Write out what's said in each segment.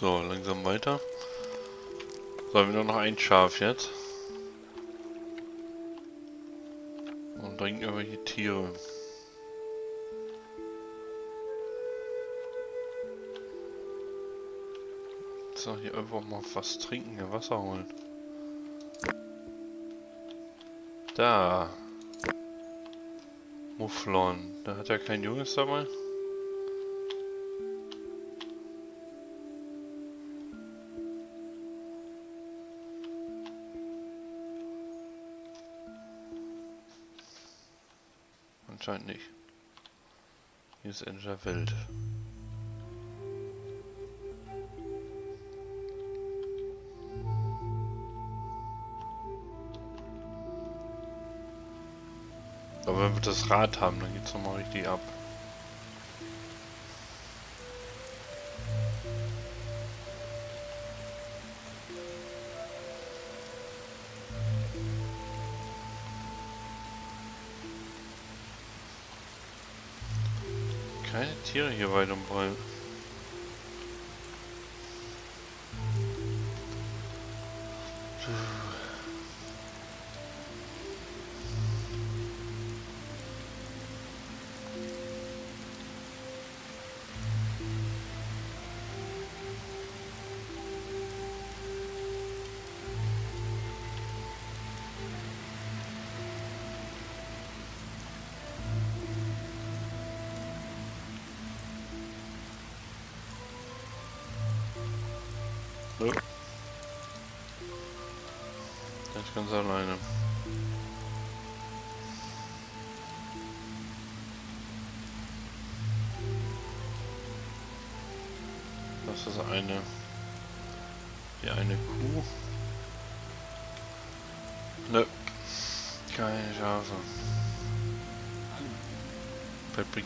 So, langsam weiter. So, haben wir nur noch ein Schaf jetzt. Und bringen irgendwelche Tiere. So, hier einfach mal was trinken, hier Wasser holen. Da. Mufflon. Da hat er kein Junges dabei. Anscheinend nicht. Hier ist Endger Welt. Aber wenn wir das Rad haben, dann geht's nochmal richtig ab. Tiere hier weit und breit.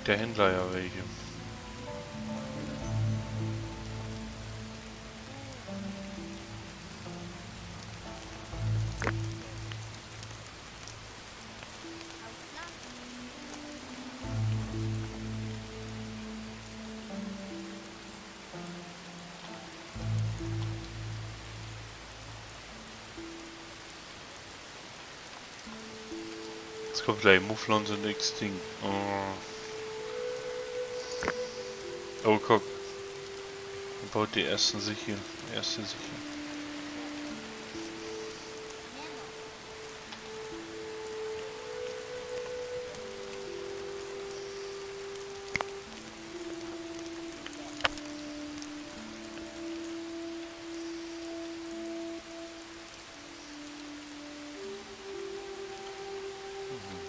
Der Händler ja welche. Jetzt kommt gleich Mufflon sind extinct. Oh. Oh, guck. Baut die ersten sicher. Erste sicher.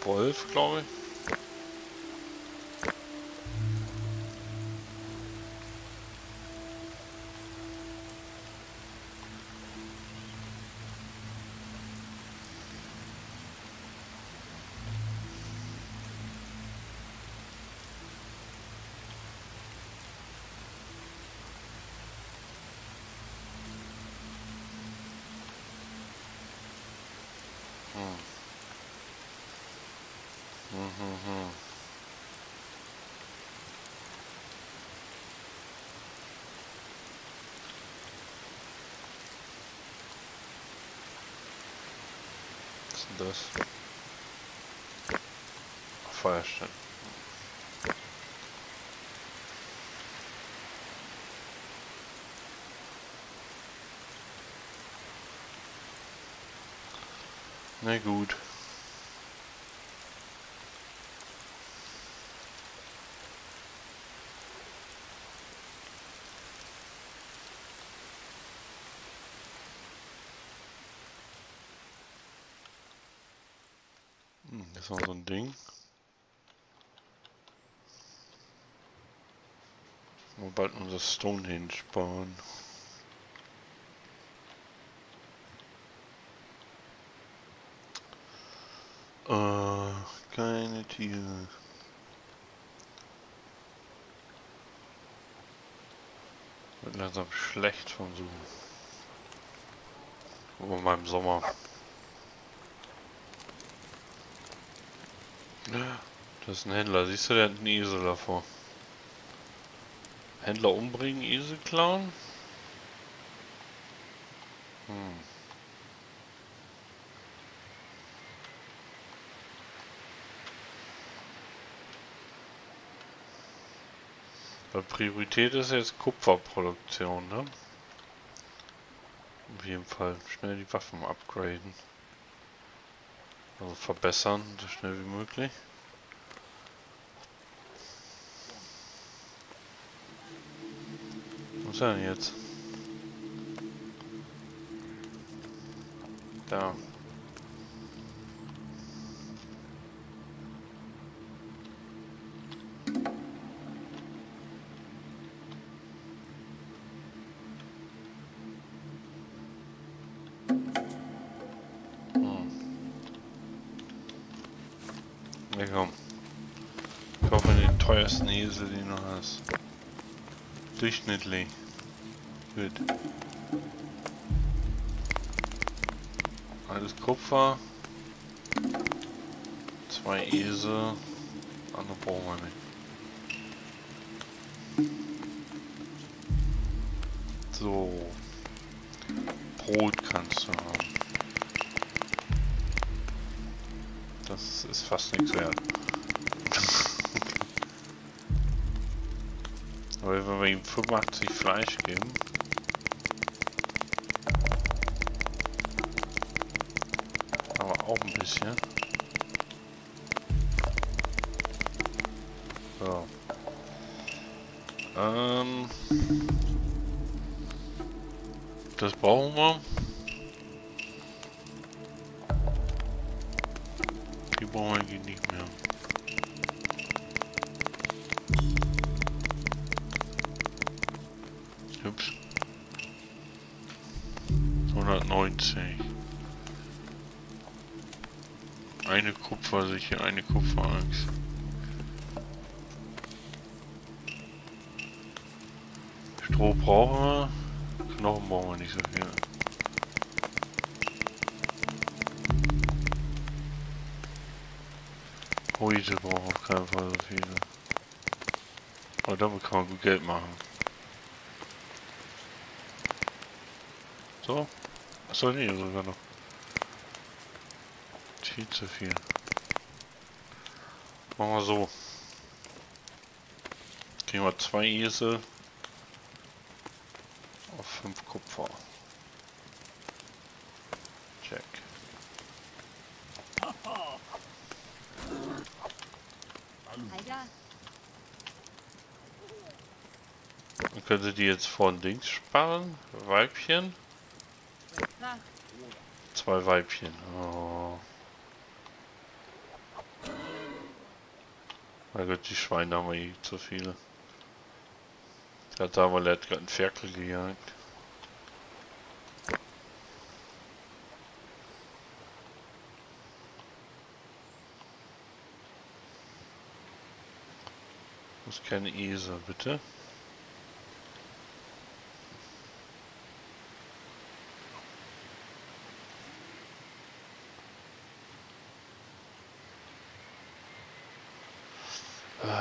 Wolf, glaube ich. Feuerstein. Na gut. Hm, das war so ein Ding. Bald unser Stonehenge bauen. Äh, keine Tiere. Wird langsam schlecht Suchen. Aber mal im Sommer. Das ist ein Händler. Siehst du, der hat einen Esel davor. Händler umbringen, Esel klauen? Hm. Weil Priorität ist jetzt Kupferproduktion, ne? Auf jeden Fall schnell die Waffen upgraden. Also verbessern, so schnell wie möglich. Was ist denn jetzt? Da. Hm. Ja, komm. Kauf mir den teuersten Esel, den du hast. Durchschnittlich. Gut. Alles Kupfer. Zwei Esel. Andere brauchen wir nicht. So. Brot kannst du haben. Das ist fast nichts wert. Ihm 85 Fleisch geben. Stroh brauchen wir. Knochen brauchen wir nicht so viel. Heute brauchen wir auf keinen Fall so viele. Aber damit kann man gut Geld machen. So. Achso, nee, sogar noch. Viel zu viel. Machen wir so. Kriegen wir zwei Esel auf fünf Kupfer. Check. Dann können Sie die jetzt von links sparen. Weibchen. Zwei Weibchen. Oh. Mein Gott, die Schweine haben wir eh zu viele. Der Samuel hat gerade einen Ferkel gejagt. Muss keine Esel, bitte.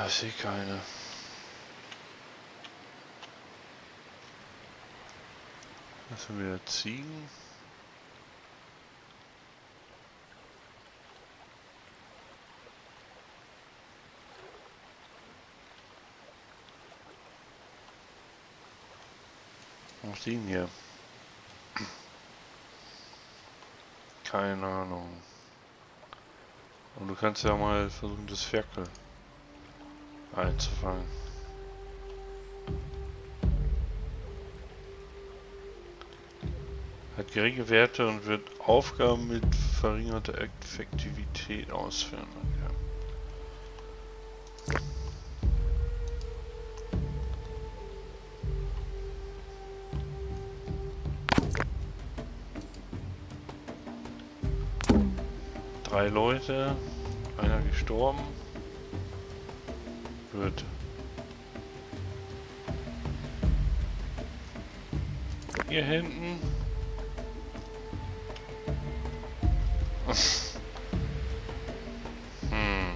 Ich sehe keine. Das sind wieder Ziegen. Was liegen hier? Keine Ahnung. Und du kannst ja mal versuchen, das Ferkel einzufangen. Hat geringe Werte und wird Aufgaben mit verringerter Effektivität ausführen. Okay. Drei Leute, einer gestorben. Gut. Hier hinten. hm.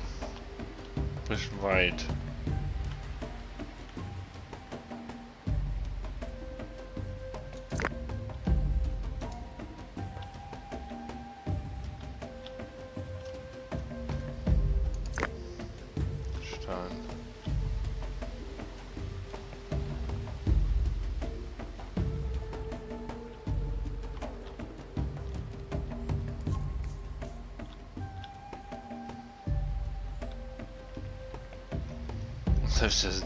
Bisschen weit. Selbst das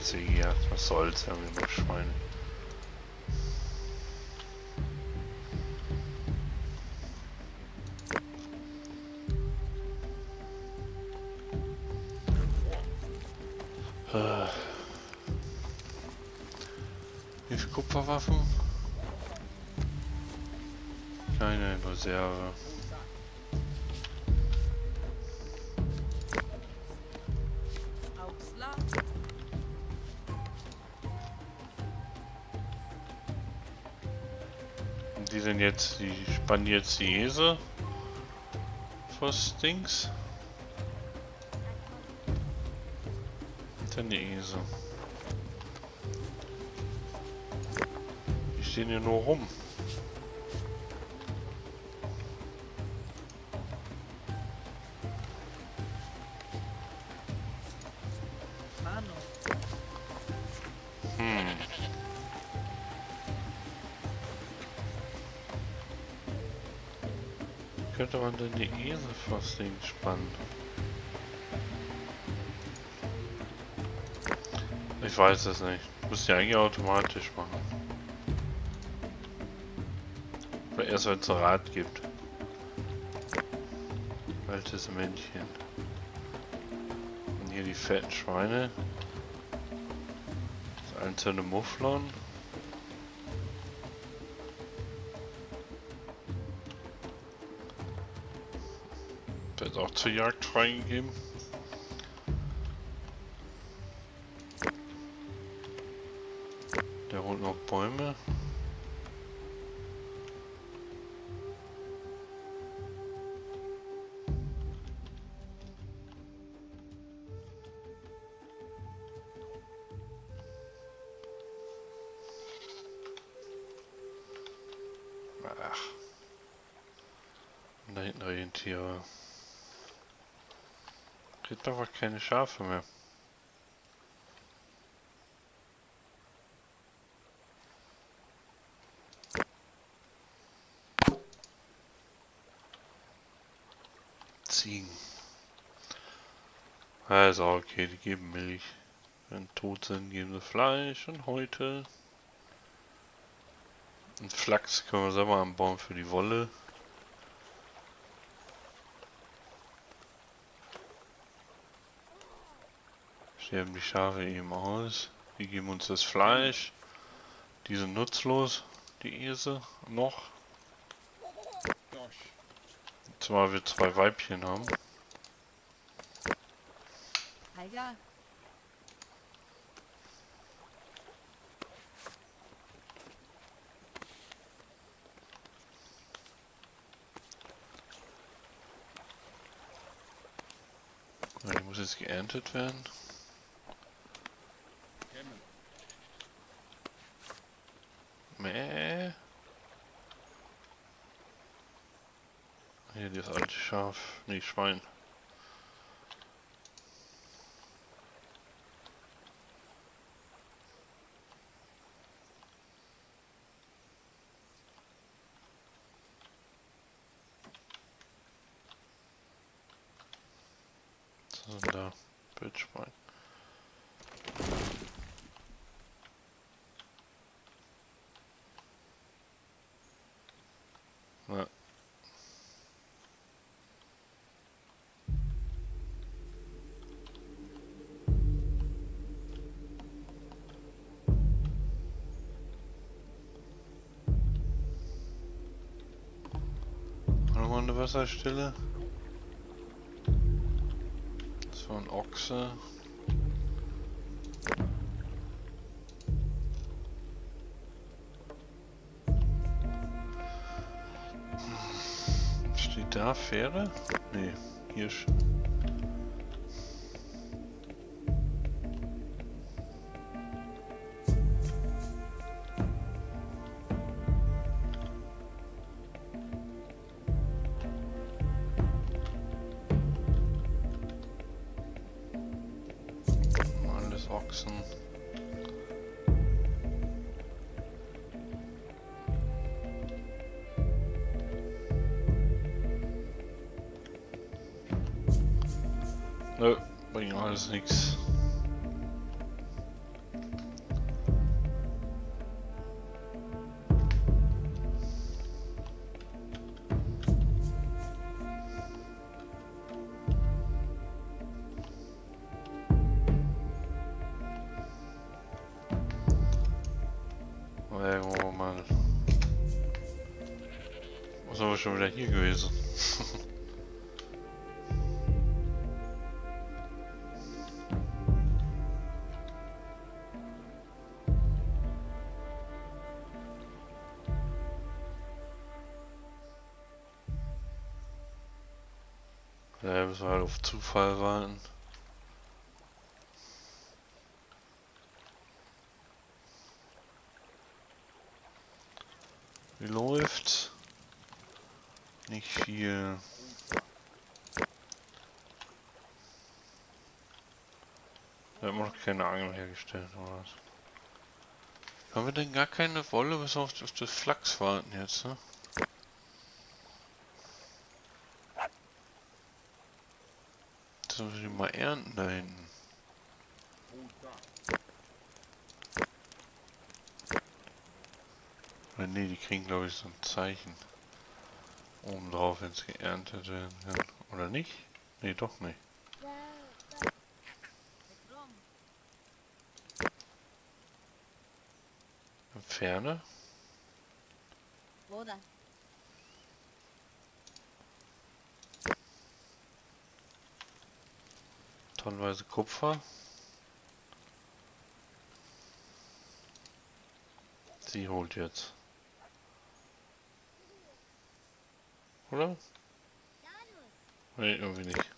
sie, ja, was soll's, haben wir jetzt, die spannen jetzt die Hese Dings. Und dann die Hese. Die stehen hier nur rum. Mano. Könnte man denn die Esel Ding spannen? Ich weiß es nicht. Muss ja eigentlich automatisch machen. Weil erst wenn es Rad gibt. Altes Männchen. Und hier die fetten Schweine. Das einzelne Mufflon. Wird auch zur Jagd freigegeben. Keine Schafe mehr. Ziegen. Also okay, die geben Milch. Wenn tot sind, geben sie Fleisch und heute. Und Flachs können wir selber anbauen für die Wolle. Sterben die Schafe eben aus. Die geben uns das Fleisch. Die sind nutzlos, die Esel noch. Zumal wir zwei Weibchen haben. Heiger. Die muss jetzt geerntet werden. Mäh. Hier das alte Schaf. Nee, Schwein. Wasserstelle. War ein Ochse. Steht da Fähre? Nee. Hirsch. Schon wieder hier gewesen? Ja, müssen wir halt auf Zufall warten. Wie läuft's? Nicht viel. Wir haben noch keine Angel hergestellt, oder was? Haben wir denn gar keine Wolle bis auf, auf das Flachs warten jetzt, ne? Das müssen wir mal ernten da hinten. Oder nee, die kriegen glaube ich so ein Zeichen. Oben drauf, wenn es geerntet werden kann. Oder nicht? Nee, doch nicht. Ferne? Wo denn? Tonnenweise Kupfer. Sie holt jetzt. Oder? Nee, irgendwie nicht.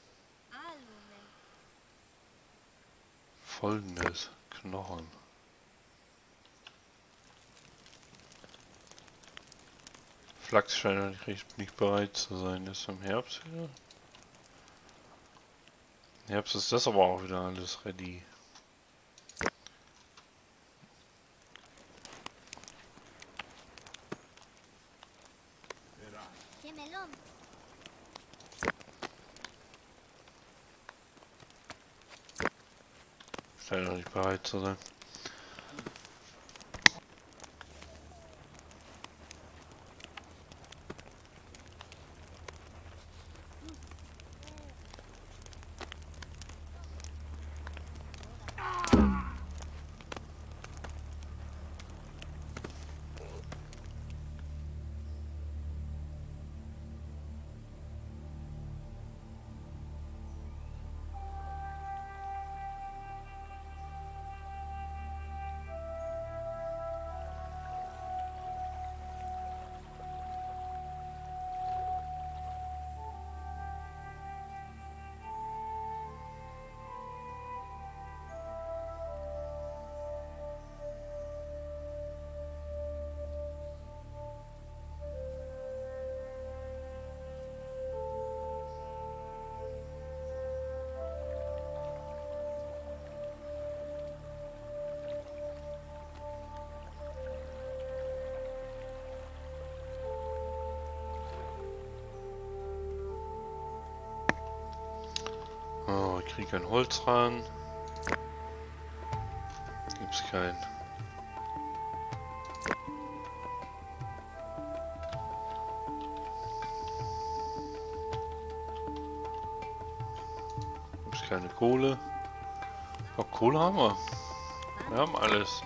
Folgendes. Knochen. Flachs scheint recht- nicht bereit zu sein. Ist im Herbst wieder? Im Herbst ist das aber auch wieder alles ready. Krieg ein Holz ran. Gibt's kein. Gibt's keine Kohle. Oh, Kohle haben wir. Wir haben alles.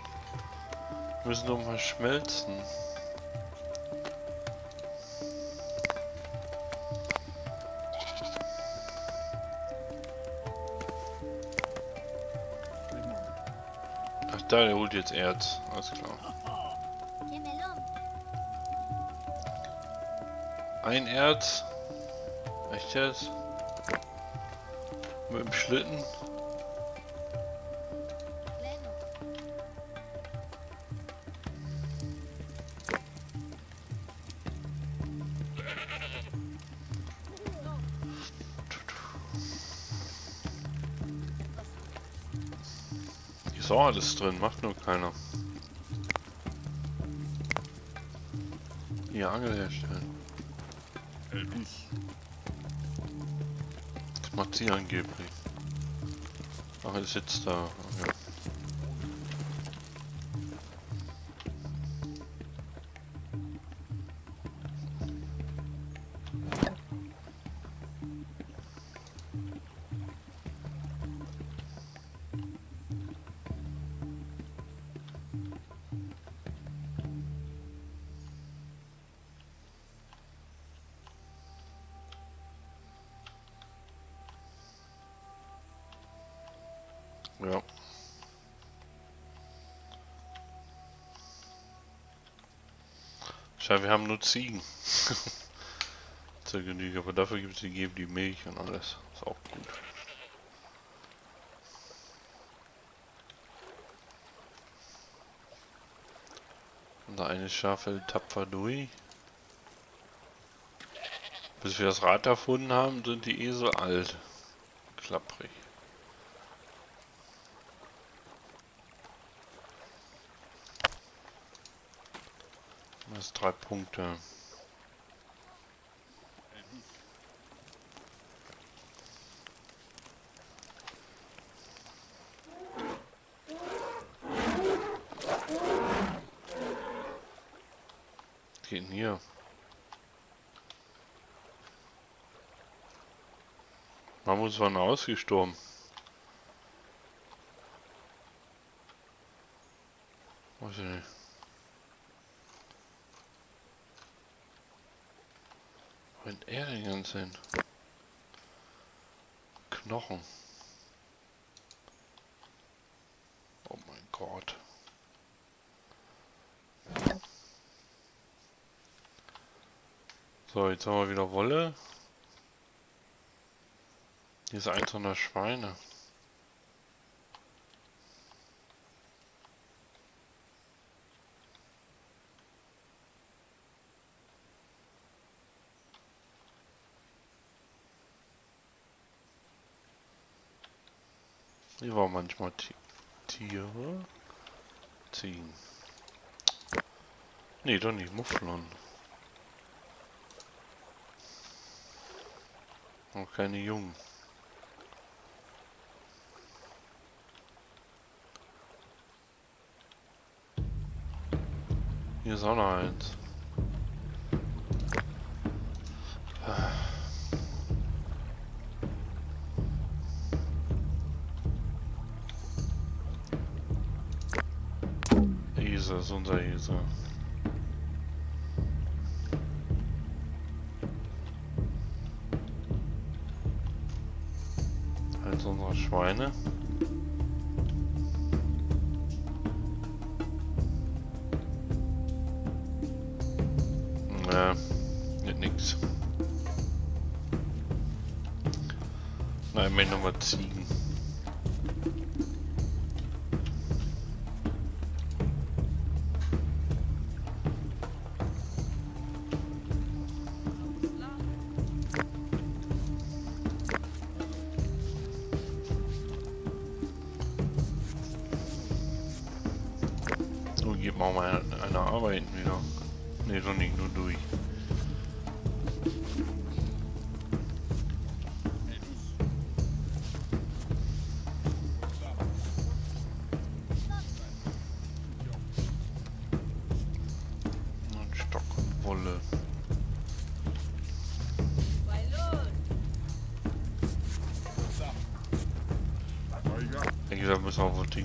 Wir müssen nur mal schmelzen. Da, der holt jetzt Erz. Alles klar. Ein Erz. Echt jetzt? Mit dem Schlitten. Ist auch alles drin, macht nur keiner. Die Angel herstellen. Das macht sie angeblich. Ach, er sitzt da. Ja. Schau, wir haben nur Ziegen. Zur Genüge, aber dafür gibt es die geben die Milch und alles. Ist auch gut. Unser eine Schaf hält tapfer durch. Bis wir das Rad erfunden haben, sind die Esel alt. Klapprig. Das ist drei Punkte. Geht denn hier? Mammut waren ausgestorben. 19. Knochen. Oh mein Gott. So, jetzt haben wir wieder Wolle. Hier ist eins der Schweine. Manchmal Ti- Tiere. Ziehen. Nee, doch nicht Mufflon. Auch keine Jungen. Hier ist auch noch eins. Esel. Eins unserer Schweine. Nicht nix. Nein, mir Ziegen.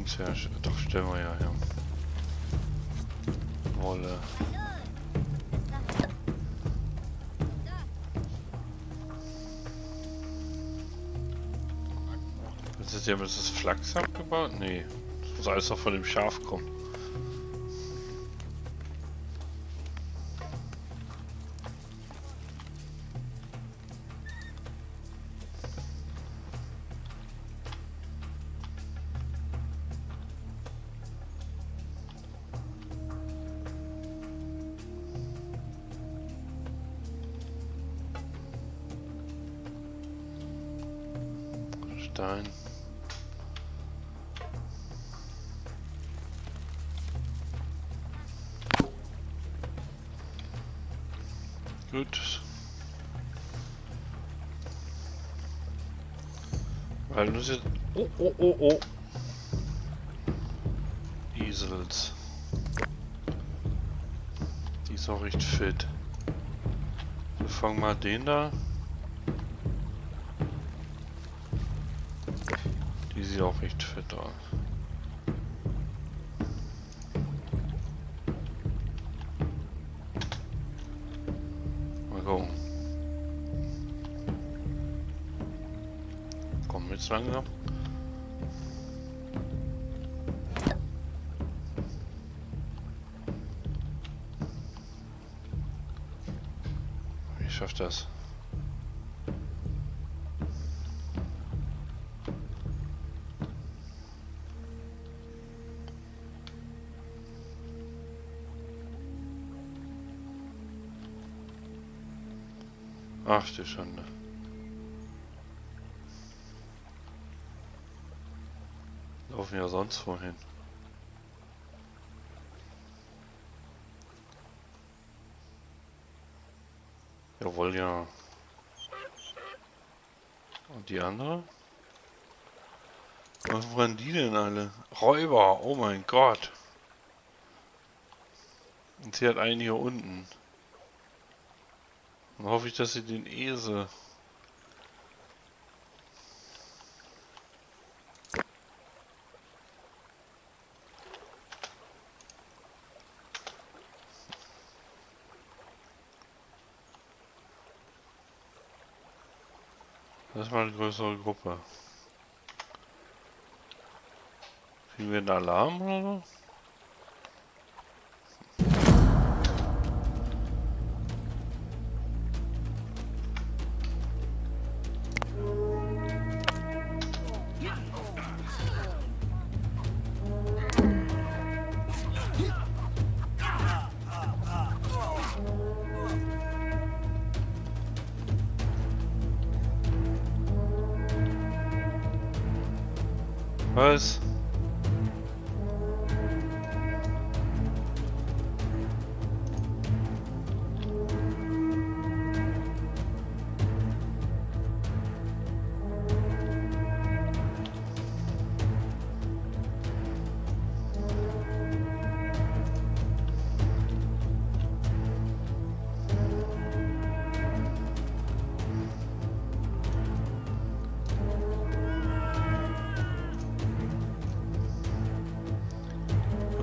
Wir Dings herstellen. Doch, stellen wir ja her. Wolle. Was ist ja das Flachs abgebaut? Nee. Das muss alles noch von dem Schaf kommen. Oh, oh, oh, oh. Esels. Die ist auch recht fit. Wir fangen mal den da. Die sieht auch recht fit aus. Mal langsam? Schaff das. Ach du Schande. Laufen ja sonst wohin. Ja. Und die andere? Was waren die denn alle? Räuber, oh mein Gott. Und sie hat einen hier unten. Dann hoffe ich, dass sie den Esel... größere Gruppe. Kriegen wir einen Alarm oder so?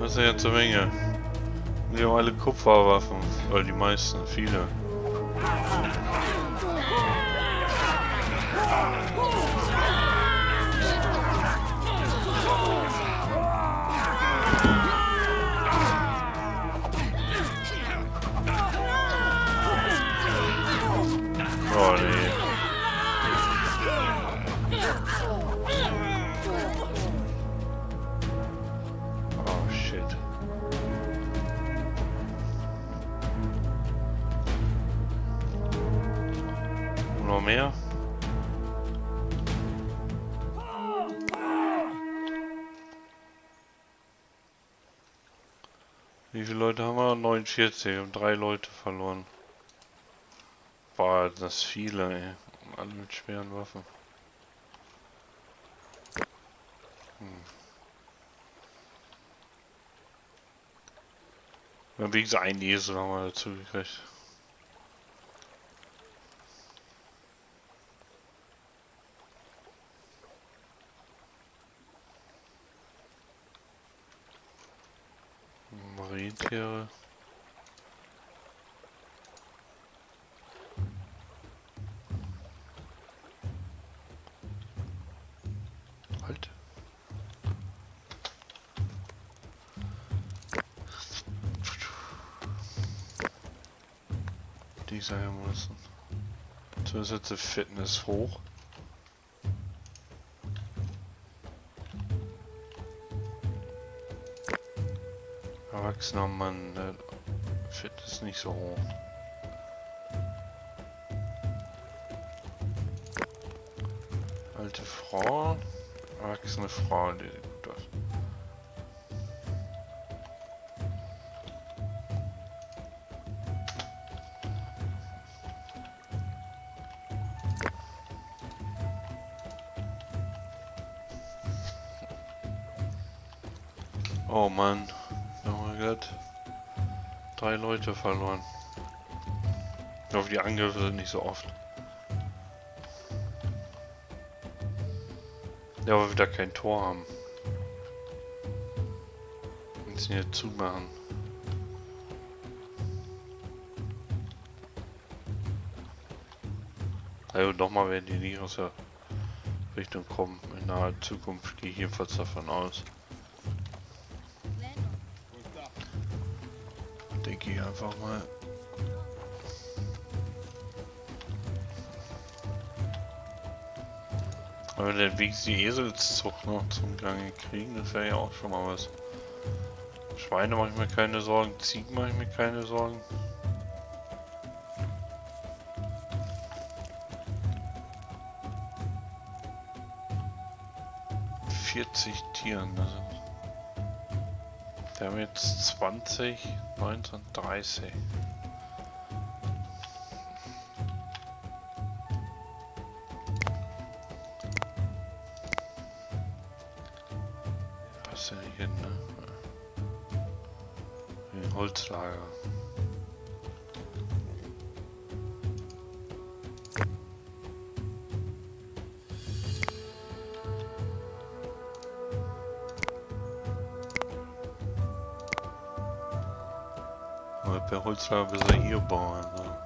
Das ist eine Menge. Die haben alle Kupferwaffen, weil die meisten, viele. 40, haben drei Leute verloren. War das viele, ey. Alle mit schweren Waffen. Hm. Wir haben wenigstens einen Esel haben wir dazu gekriegt. Marientiere. Die Fitness hoch. Erwachsener Mann, der Fitness nicht so hoch. Alte Frau. Erwachsene Frau, die Mann, oh mein Gott. Drei Leute verloren. Ich hoffe, die Angriffe sind nicht so oft. Ja, aber wieder kein Tor haben. Müssen hier zumachen. Also nochmal werden die nicht aus der Richtung kommen. In naher Zukunft gehe ich jedenfalls davon aus. Denke ich einfach mal. Aber wenn der Weg die Eselszucht noch zum Gange kriegen, das wäre ja auch schon mal was. Schweine mache ich mir keine Sorgen, Ziegen mache ich mir keine Sorgen. Vierzig Tieren, das sind wir haben jetzt 20, 19, 30. Passt ja nicht hin, ne? Holzlager. Aber per Holzlager besser hier bauen. Ne?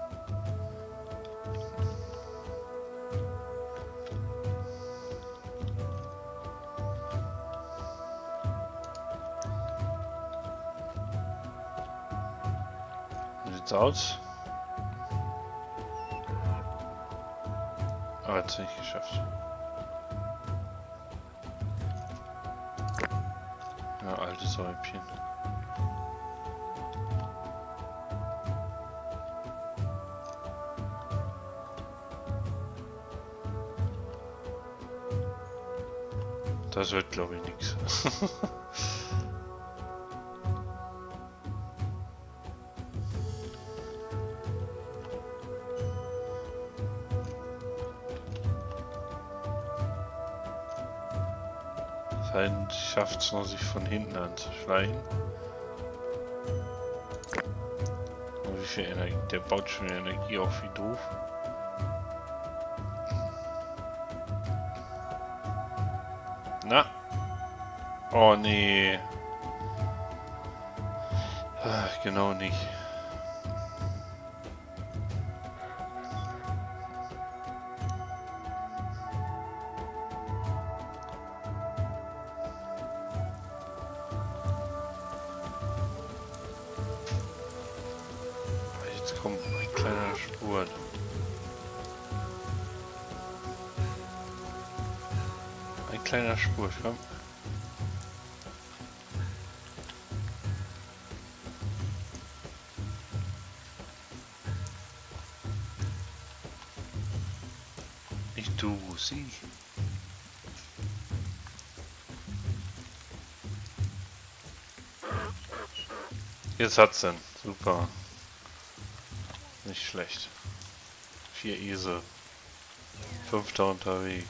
Wie sieht's aus? Sein schafft es noch, sich von hinten anzuschleichen. Und wie viel Energie? Der baut schon Energie auf wie doof. Na. Oh nee. Ach, genau nicht. Jetzt hat's denn. Super. Nicht schlecht. Vier Esel. Fünfter unterwegs.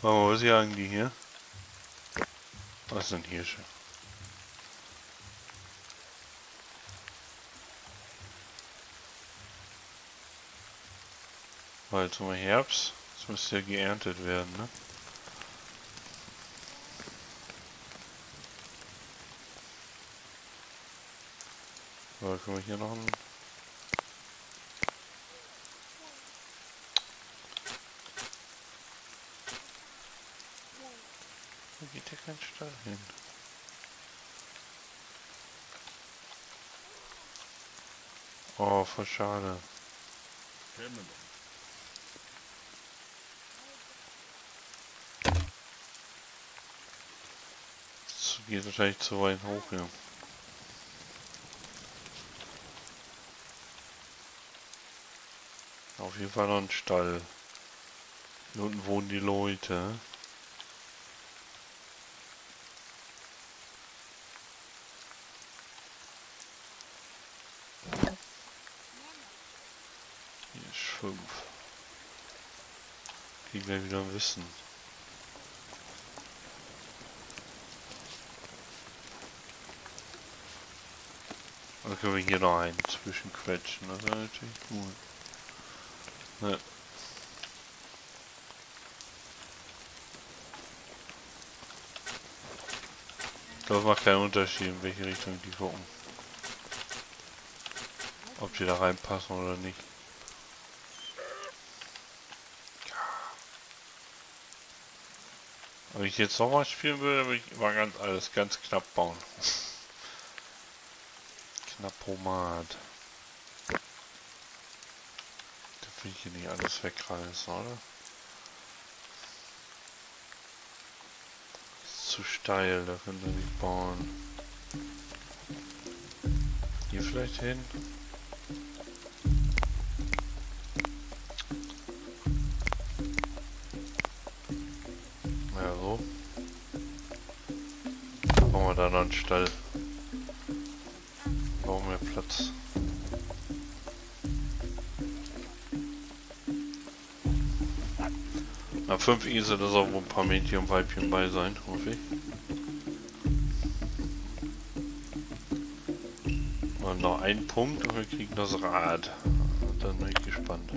Mal, was jagen die hier? Was sind Hirsche? Weil zum Herbst, das müsste ja geerntet werden, ne? Aber können wir hier noch einen Wo geht der kein Stall hin? Oh, voll schade. Das Geht wahrscheinlich zu weit hoch, ja. Auf jeden Fall noch ein Stall. Hier unten wohnen die Leute. Hier ist fünf. Die gleich wieder wissen. Können wir hier noch einen zwischenquetschen, das wäre natürlich gut. Ne. Das macht keinen Unterschied, in welche Richtung die gucken. Ob die da reinpassen oder nicht. Wenn ich jetzt noch mal spielen würde, würde ich immer ganz alles ganz knapp bauen. Knappomat. Da will ich hier nicht alles wegreißen, oder? Ist zu steil, da können wir nicht bauen. Hier vielleicht hin? Ja, so. Bauen wir da noch einen Stall. Na, 5 Esel, da soll wohl ein paar Mädchen und Weibchen bei sein, hoffe ich. Und noch ein Punkt und wir kriegen das Rad. Dann bin ich gespannt.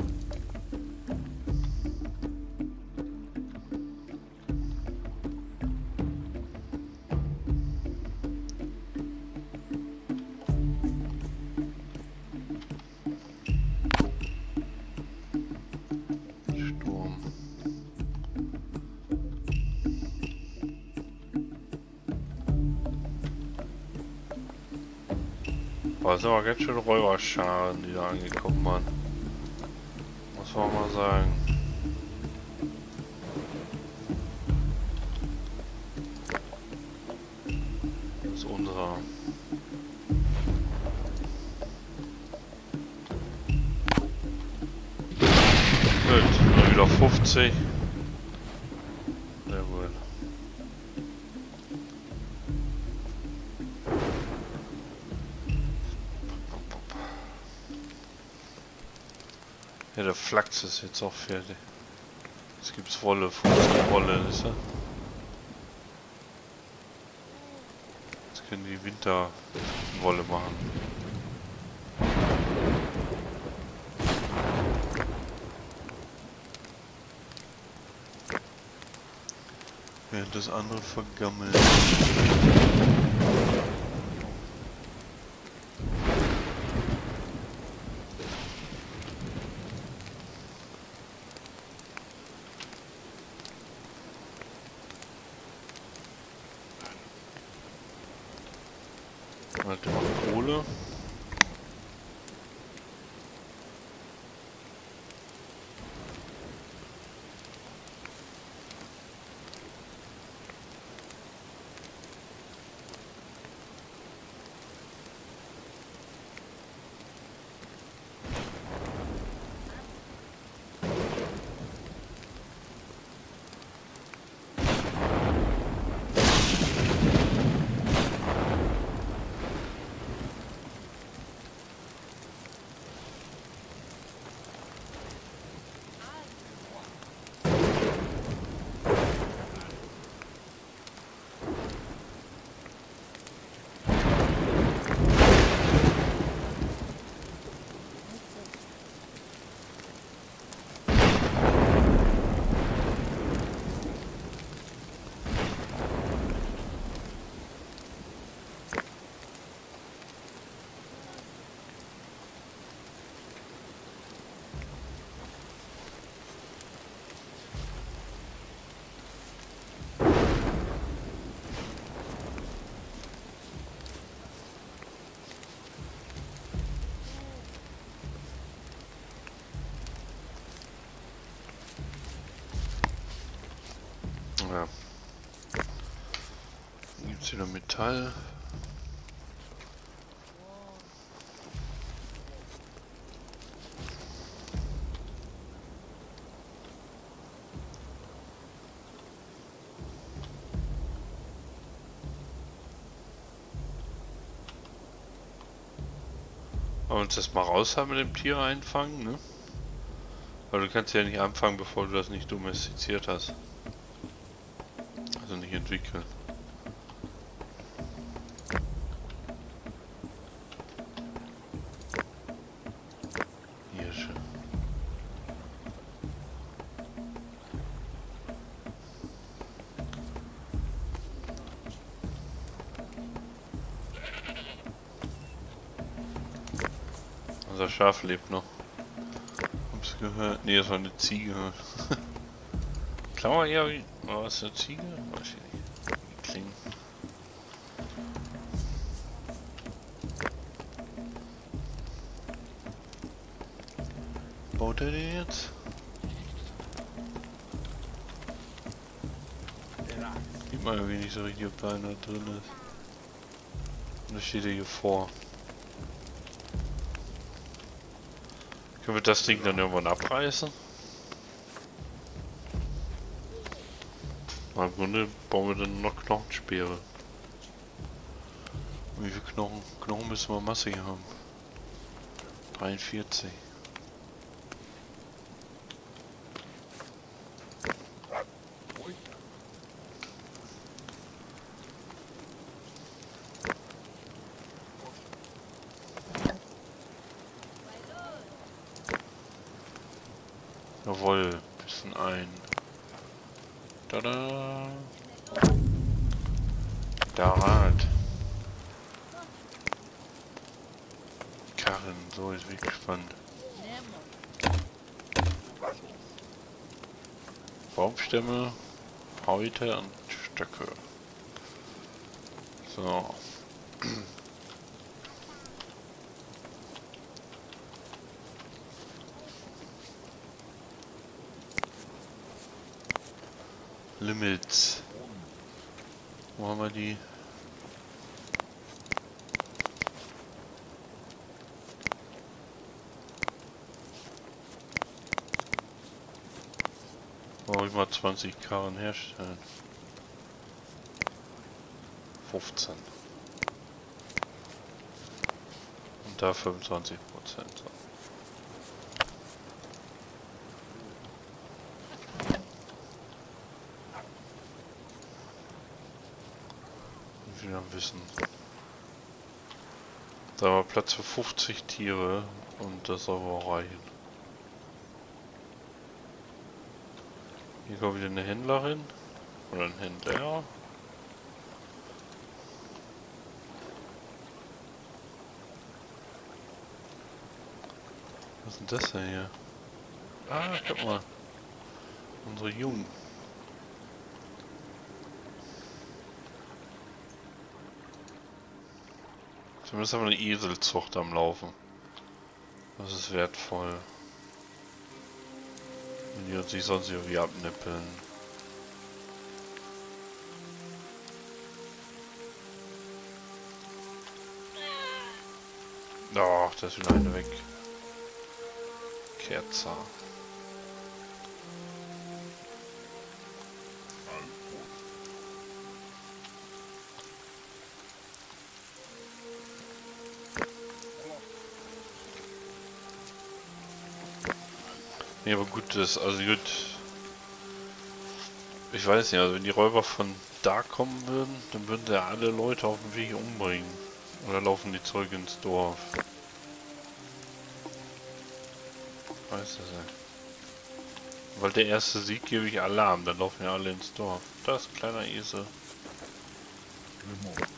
Aber ganz schön Räuberscharen, die da angekommen waren. Muss man mal sagen. Das ist unserer. Gut, wieder 50. der Flachs ist jetzt auch fertig. Jetzt gibt's Wolle, Fußwolle, ist er? Jetzt können die Winterwolle machen. Während das andere vergammelt. jetzt wieder Metall. Wollen uns das mal raus haben mit dem Tier einfangen, ne? Weil du kannst ja nicht anfangen, bevor du das nicht domestiziert hast. Also nicht entwickeln. Schaf lebt noch. Hab's gehört. Nee, das war eine Ziege. Klar, ja, wie. War das eine Ziege? Weiß ich nicht. Klingen. Baut er den jetzt? Sieht man irgendwie nicht so richtig, ob da einer drin ist. Und das steht er hier vor. Können wir das Ding dann irgendwann abreißen? Im Grunde bauen wir dann noch Knochenspeere. Wie viel Knochen, Knochen müssen wir massig haben? 43. Jawohl, bisschen ein. Tada! Der Rad. Karren, so ist wirklich spannend. Baumstämme, Häute und Stöcke. So. Limits. Wo haben wir die? Wollen wir mal 20 Karren herstellen? 15. Und da 25 Prozent. Wissen? Da war Platz für 50 Tiere und das soll wohl reichen. Hier kommt wieder eine Händlerin oder ein Händler. Was ist denn das denn hier? Ah, guck mal. Unsere Jungen. Zumindest haben wir eine Eselzucht am Laufen. Das ist wertvoll. Wenn die uns nicht sonst irgendwie abnippeln. Ach, da ist wieder eine weg. Kerzer. Ja, aber gut, das, also gut. Ich weiß nicht, also wenn die Räuber von da kommen würden, dann würden sie ja alle Leute auf dem Weg umbringen. Oder laufen die Zeuge ins Dorf? Weiß das nicht. Weil der erste Sieg gebe ich Alarm, dann laufen ja alle ins Dorf. Da ist ein kleiner Esel. So,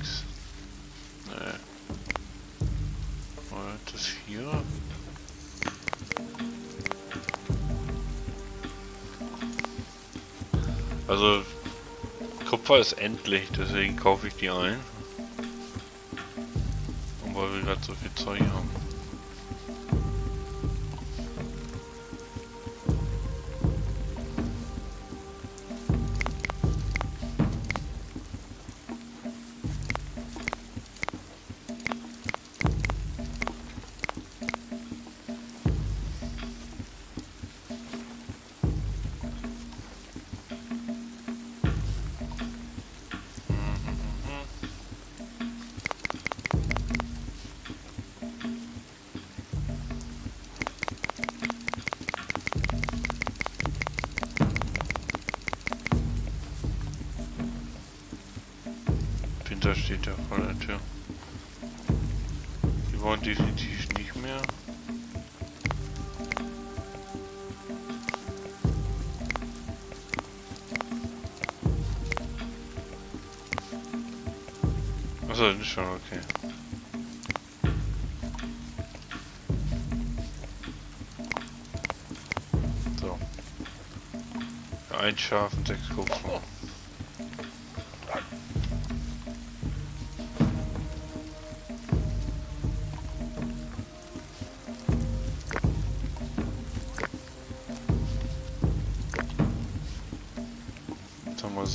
Dings. Nee. Das hier. Also Kupfer ist endlich, deswegen kaufe ich die ein. Und weil wir gerade so viel Zeug haben.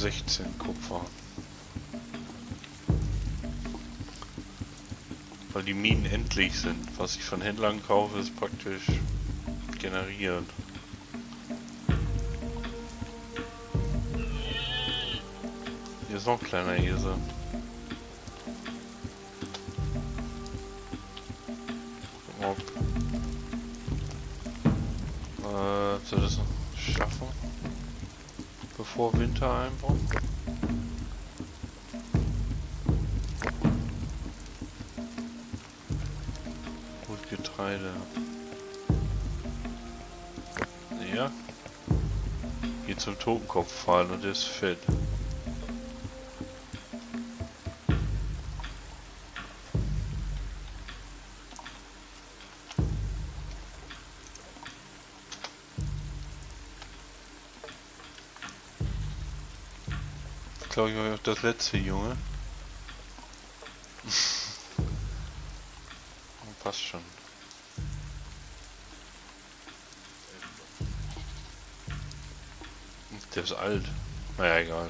16 Kupfer. Weil die Minen endlich sind. Was ich von Händlern kaufe, ist praktisch generiert. Hier ist noch ein kleiner Esel. Bevor Winter einbaut? Gut Getreide. Ja. Geht zum Totenkopf fallen und ist fett. Glaube ich auch das letzte Junge. Passt schon. Der ist alt. Naja, egal.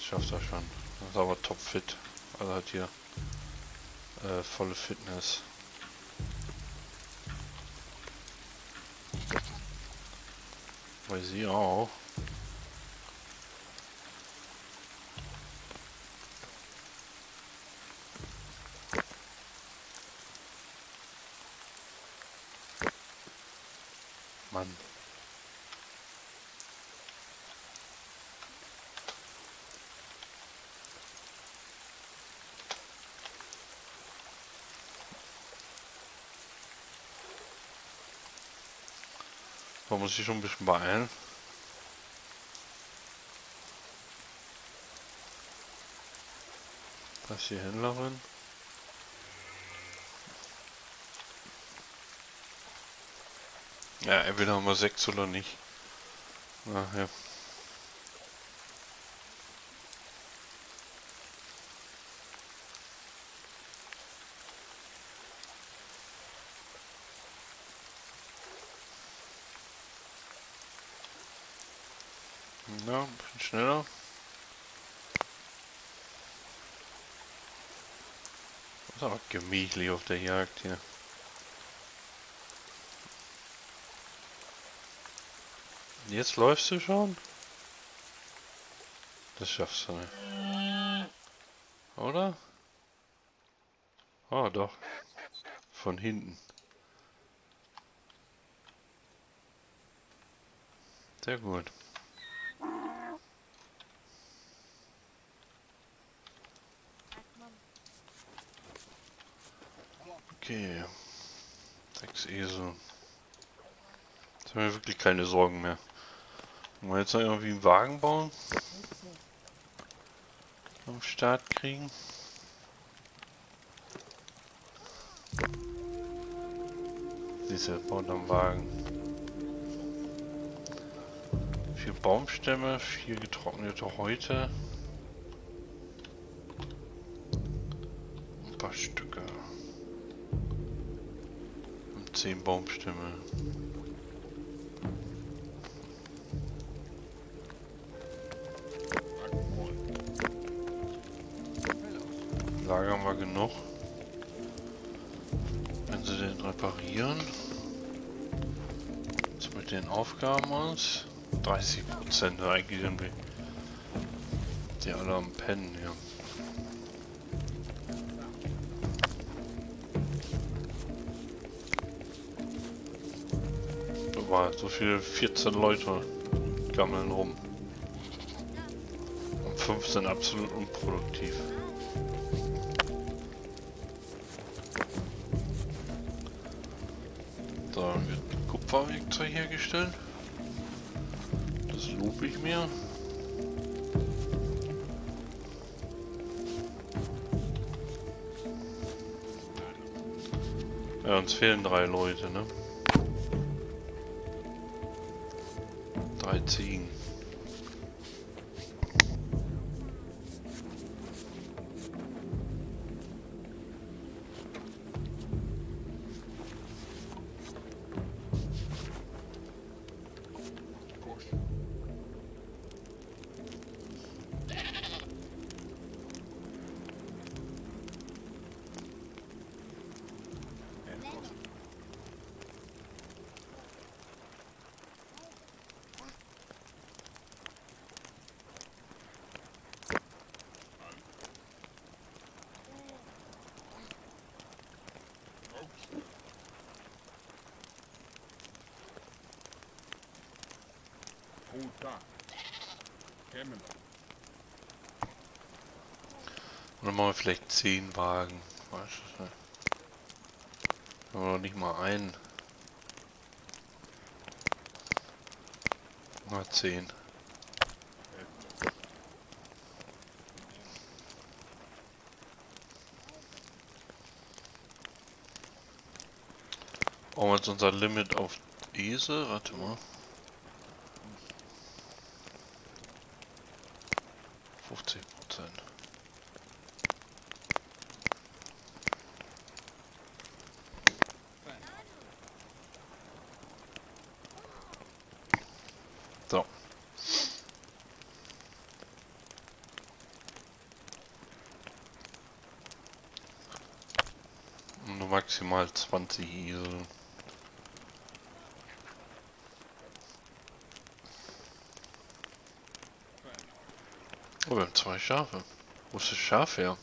Schafft er schon. Das ist aber topfit. Also hat hier äh, volle Fitness. Weil sie auch. Mann. Man muss sich schon ein bisschen beeilen. Das ist die Händlerin. Ja, entweder haben wir sechs oder nicht. Ach. Ja, ein bisschen schneller. Das ist auch gemütlich auf der Jagd hier. Jetzt läufst du schon? Das schaffst du nicht. Oder? Oh, doch. Von hinten. Sehr gut. Okay. Sechs Esel. Jetzt haben wir wirklich keine Sorgen mehr. Wollen wir jetzt noch irgendwie einen Wagen bauen? Am Start kriegen? Diese baut am Wagen. Vier Baumstämme, vier getrocknete Häute. Zehn Baumstämme. Lager haben wir genug. Wenn sie den reparieren. Jetzt mit den Aufgaben aus. 30 Prozent eigentlich sind. Die alle am Pennen hier. Aber so viele 14 Leute gammeln rum. Und 5 sind absolut unproduktiv. Da wird Kupferwerkzeug hergestellt. Das lobe ich mir. Ja, uns fehlen drei Leute, ne? Drei Und dann machen wir vielleicht 10 Wagen. Weißt du, ne? Haben wir noch nicht mal einen. Mal 10. Brauchen wir jetzt unser Limit auf Esel? Warte mal. 50 Prozent. So. Nur maximal 20 Esel. Oh, wir haben zwei Schafe. Wo ist das Schaf her?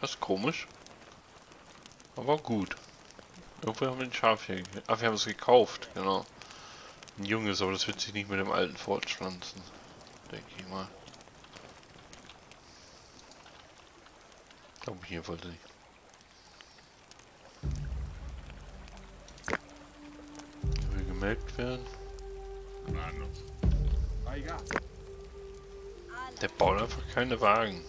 Das ist komisch. Aber gut. Irgendwo haben wir ein Schaf hier. Ach, wir haben es gekauft, genau. Ein junges, aber das wird sich nicht mit dem alten fortpflanzen. Denke ich mal. Glaube ich jedenfalls nicht. Der will gemelkt werden. Der baut einfach keine Wagen.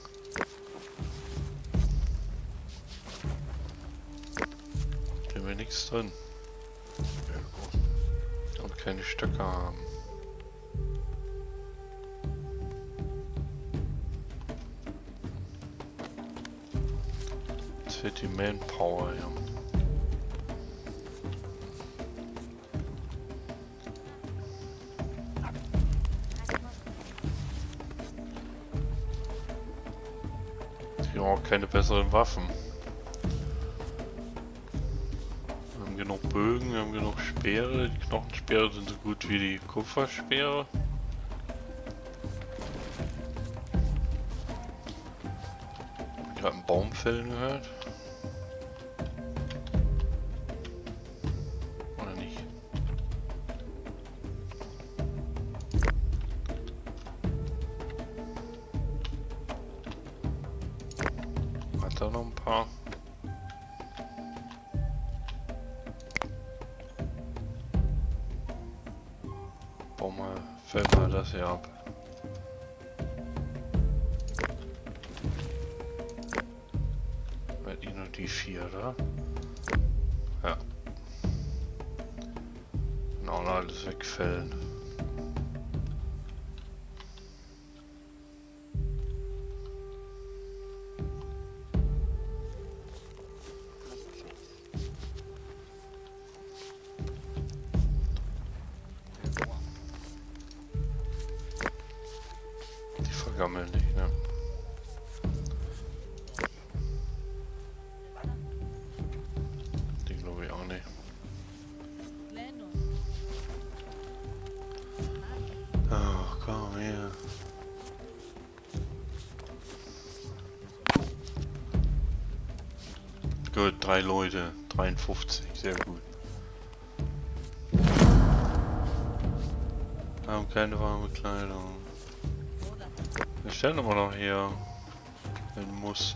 Da haben wir nichts drin. Und keine Stöcke haben. Fehlt die Manpower, ja. Wir haben auch keine besseren Waffen. Wir haben genug Bögen, wir haben genug Speere. Die Knochenspeere sind so gut wie die Kupferspeere. Ich habe einen Baum fällen gehört. Drei Leute, 53, sehr gut. Haben keine warme Kleidung. Wir stellen aber noch hier. Wenn muss.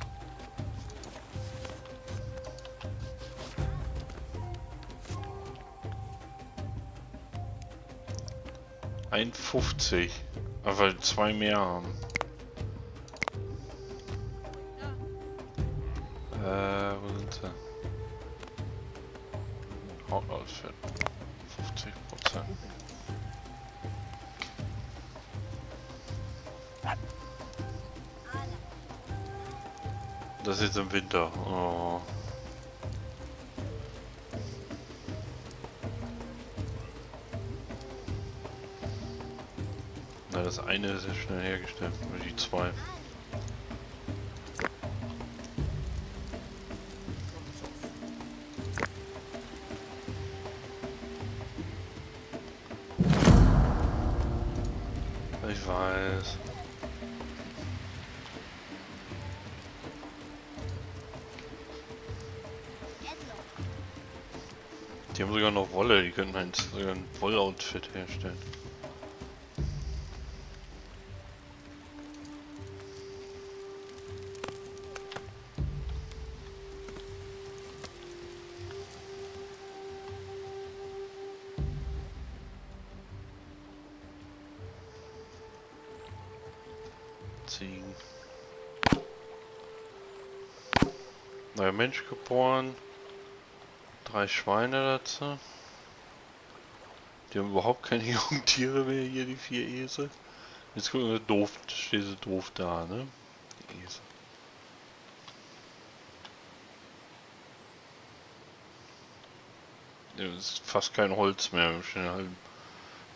Ein 50. Aber zwei mehr haben. Jetzt im Winter. Oh. Na, das eine ist ja schnell hergestellt, nur die zwei. Ich weiß. Die haben sogar noch Wolle, die können ein, sogar ein Wolloutfit herstellen. Ziegen. Neuer Mensch geboren. Drei Schweine dazu. Die haben überhaupt keine Jungtiere mehr hier, die vier Esel. Jetzt gucken wir doof, steht sie doof da, ne? Die Esel. Ja, es ist fast kein Holz mehr, wir haben schon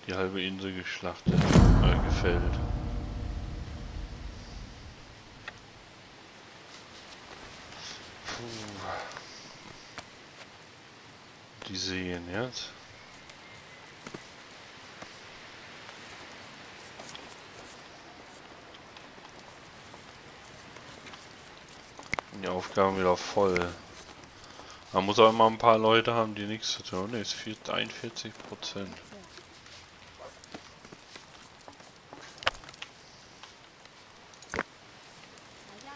die halbe Insel geschlachtet, äh, gefällt. Die Seen jetzt. Die Aufgaben wieder voll. Man muss auch immer ein paar Leute haben, die nichts zu tun. Ne, ist 41 Prozent.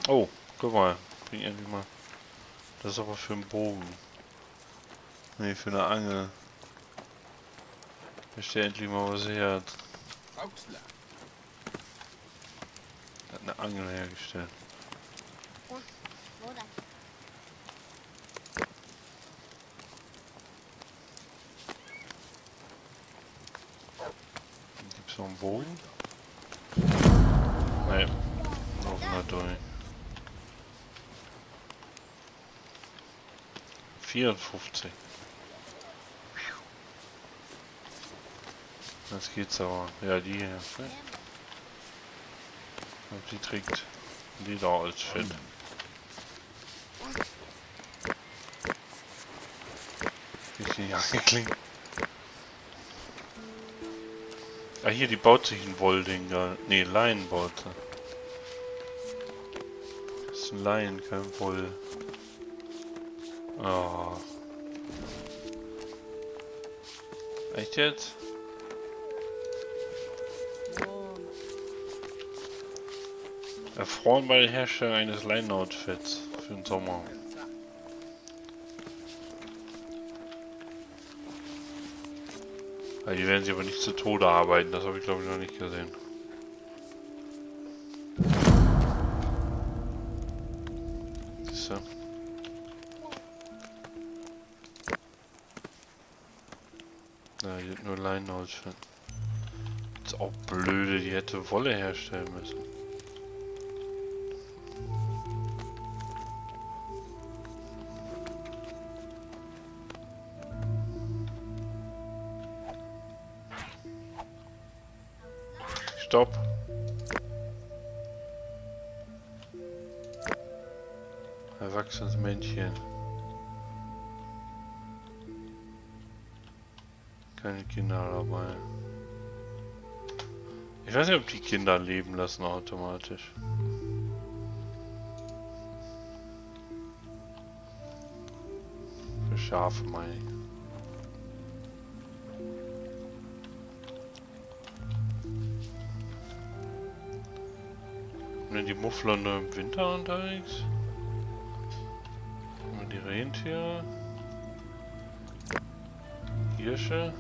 Oh, guck mal, bring endlich mal. Das ist aber für einen Bogen. Ne, für eine Angel. Ich stell endlich mal was her. Hat eine Angel hergestellt. Oder Gibt's noch einen Bogen? Nein. Noch mal durch. 54. Das geht's aber. Ja, die hier. Und die trägt Leder als Fett. Richtig angeklingt. Ah, hier, die baut sich ein Wollding da. Ne, Lion baut sie. Das ist ein Lion, kein Woll. Oh. Echt jetzt? Erfroren bei der Herstellung eines Line-Outfits für den Sommer. Ja, die werden sich aber nicht zu Tode arbeiten, das habe ich glaube ich noch nicht gesehen. Siehste? Ja, die hat nur Line-Outfit. Ist auch blöde, die hätte Wolle herstellen müssen. Kinder dabei. Ich weiß nicht, ob die Kinder leben lassen automatisch. Für Schafe meine ich. Sind die Muffler nur im Winter unterwegs? Und die Rentiere? Hirsche?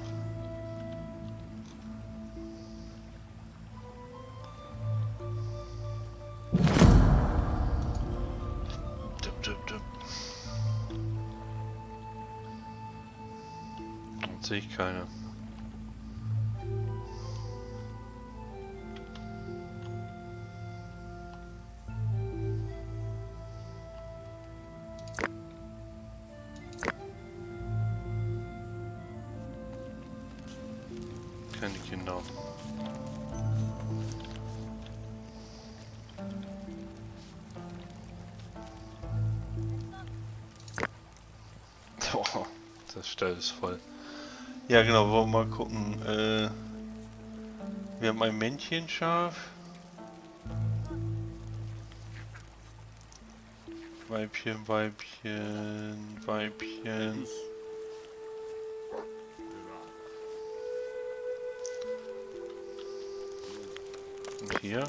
Sehe ich keine. Kinder. Das Stall ist voll. Ja genau, wollen wir mal gucken. Äh, wir haben ein Männchenschaf. Weibchen, Weibchen, Weibchen. Und hier.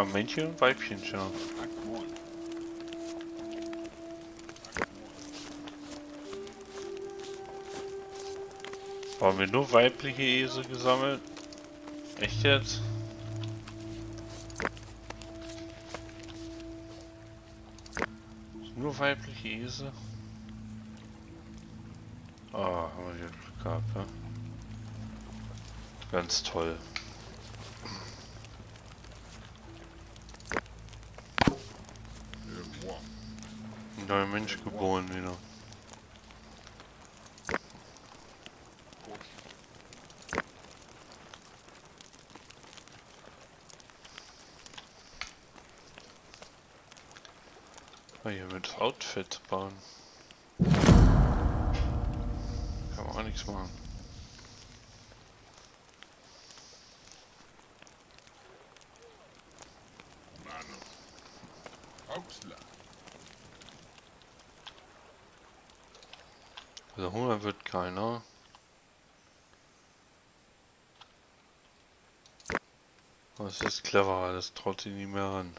Ja, Männchen und Weibchen one. Haben wir nur weibliche Esel gesammelt? Echt jetzt? Nur weibliche Esel? Ah, haben wir hier Glück gehabt, ja? Ganz toll. Et moi. Ein neuer Mensch geboren wieder. Mit Outfit bauen. Kann man auch nichts machen. Also Hunger wird keiner. Es ist cleverer, das traut sie nie mehr ran.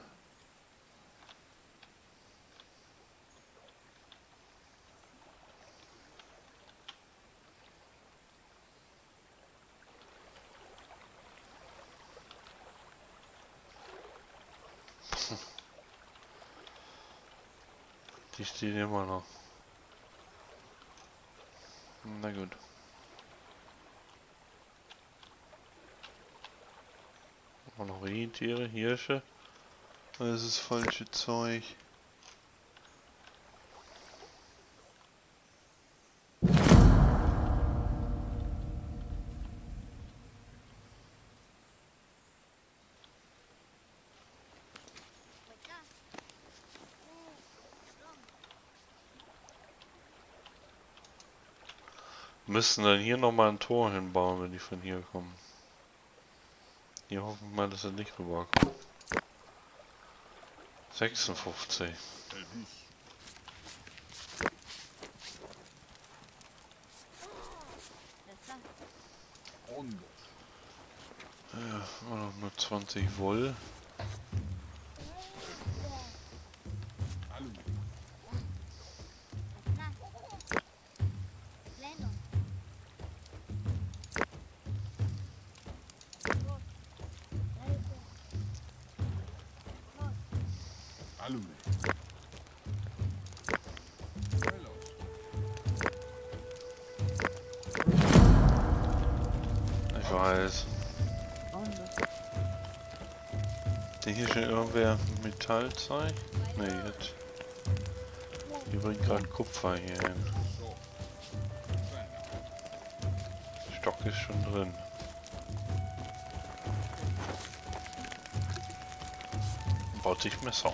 Die stehen immer noch. Na gut. Auch noch Rentiere, Hirsche. Das ist falsche Zeug. Müssen dann hier nochmal ein Tor hinbauen, wenn die von hier kommen. Hier hoffen wir mal, dass er nicht rüberkommt. 56. El bus. Hondo. Ja, noch nur 20 Woll. Metallzeug? Ne, jetzt. Hier bringt gerade Kupfer hier hin. Stock ist schon drin. Baut sich Messer.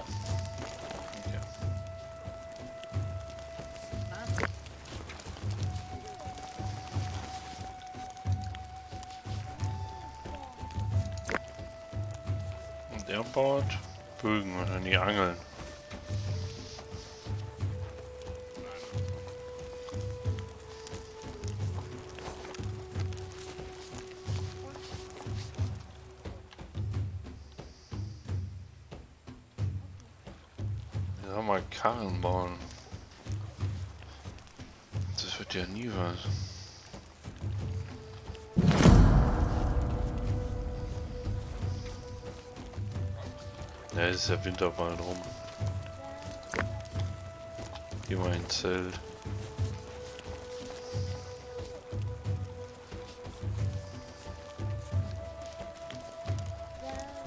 Bögen oder die Angeln. Ja, es ist ja Winter bald rum. Hier mal ein Zelt.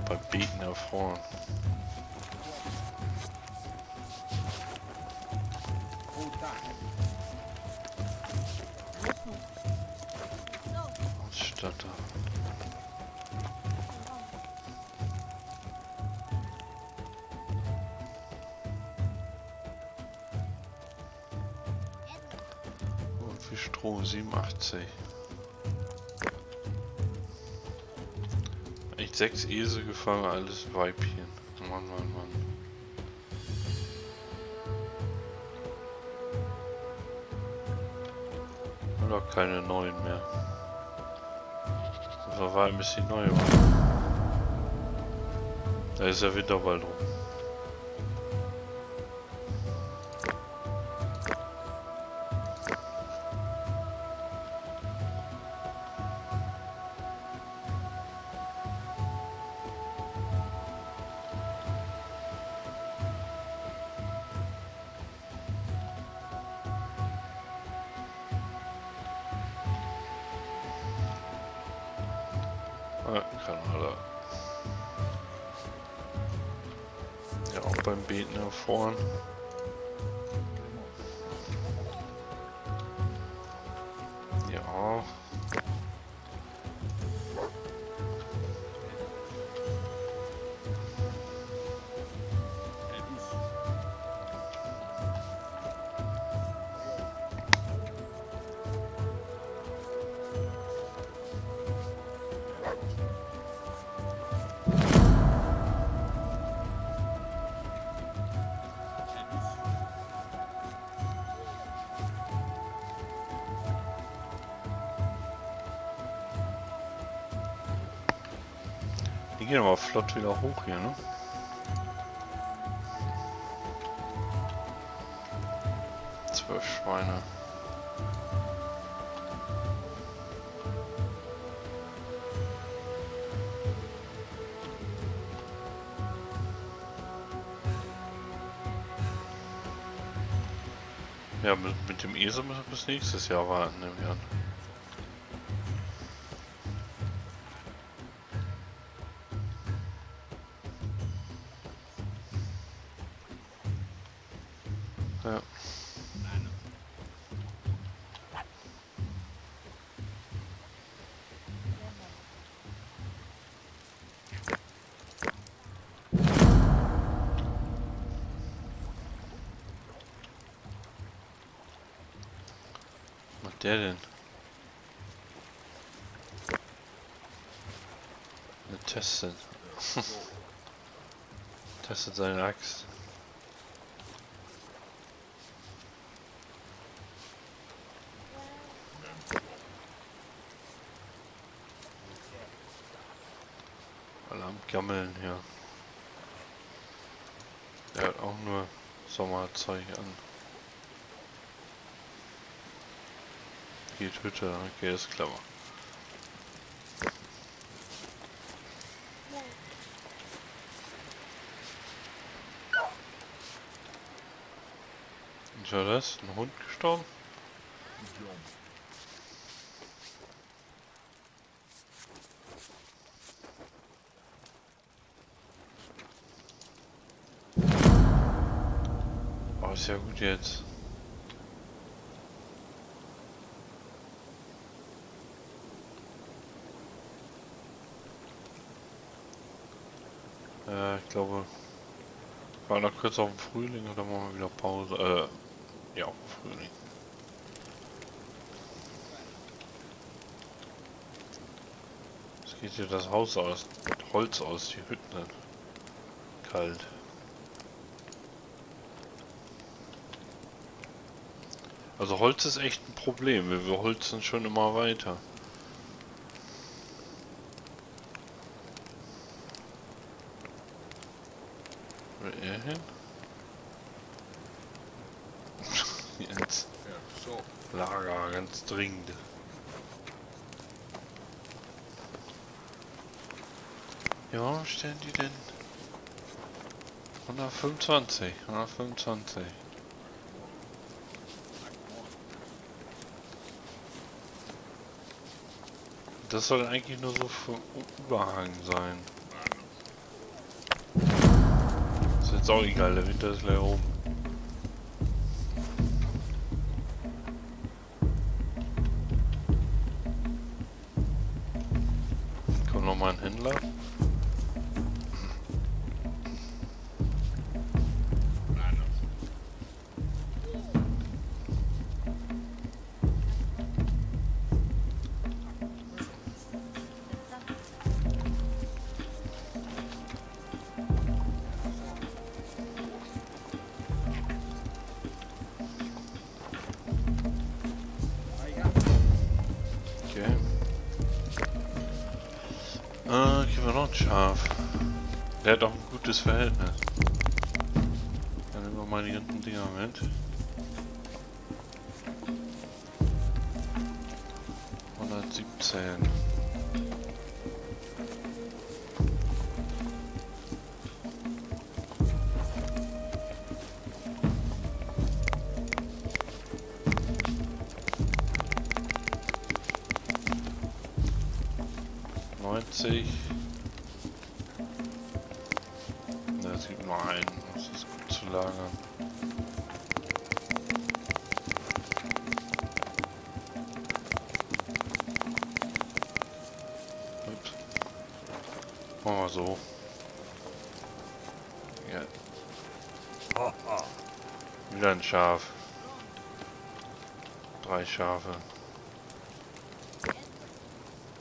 Beim Bieten erfroren. Oh, da. Statt da. Und viel Stroh? 87. Echt sechs Esel gefangen, alles Weibchen. Mann, Mann, Mann. Oder keine neuen mehr. Das war ein bisschen neu. Da ist ja wieder bald rum. Flott wieder hoch hier, ne? Zwölf Schweine. Ja, mit, mit dem Esel müssen wir bis nächstes Jahr warten, nehme ich an. Seine Axt. Alle am Gammeln hier. Er hat auch nur Sommerzeug an. Geht Hütte, okay, ist clever. Und war das? Ein Hund gestorben? Oh, ist ja gut jetzt. Ja, ich glaube, waren noch kurz auf dem Frühling oder machen wir wieder Pause? Äh, ja, Frühling. Es geht hier das Haus aus, Holz aus, die Hütten. Kalt. Also Holz ist echt ein Problem, wir holzen schon immer weiter. Wo will er hin? Jetzt Ja, so. Lager, ganz dringend. Ja, stehen die denn? 125, 125. Das soll eigentlich nur so für Überhang sein. Ist jetzt auch egal, der Winter ist gleich oben. Gutes Verhältnis. Dann nehmen wir mal die ganzen Dinger mit.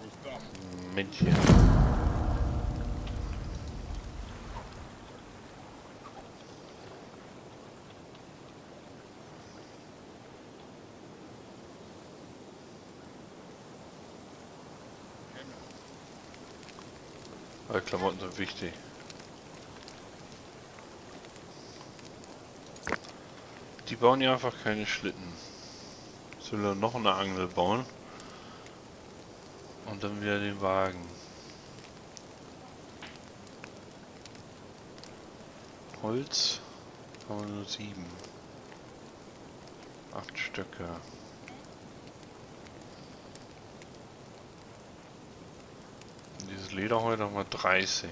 Gustav. Männchen. Weil Klamotten sind wichtig. Die bauen ja einfach keine Schlitten. Sollen wir noch eine Angel bauen? Und dann wieder den Wagen. Holz haben wir nur sieben. Acht Stöcke. Und Dieses Leder heute haben wir 30.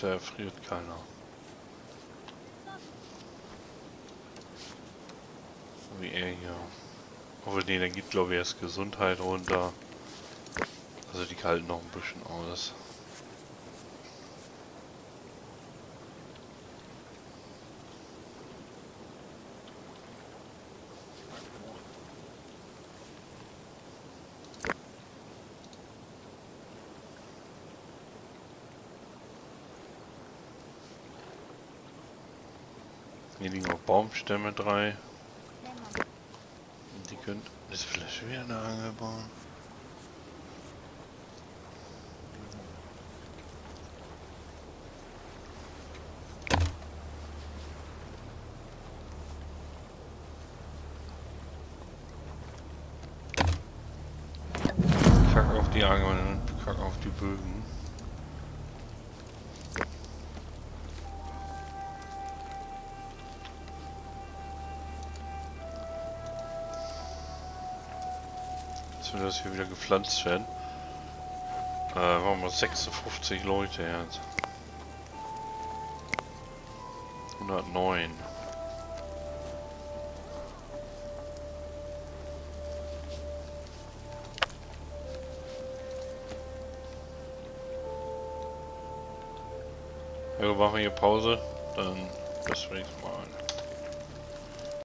da erfriert keiner. Wie er hier. Obwohl, nee, dann geht glaube ich erst Gesundheit runter. Also die halten noch ein bisschen aus. Hier liegen auch Baumstämme drei. Und Die können. Ist vielleicht wieder eine Angel bauen. Kack auf die Angeln, kack auf die Bögen. Jetzt will das hier wieder gepflanzt werden. Äh, machen wir 56 Leute jetzt. 109. Ja, wir machen hier Pause, dann bis zum nächsten Mal.